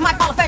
My might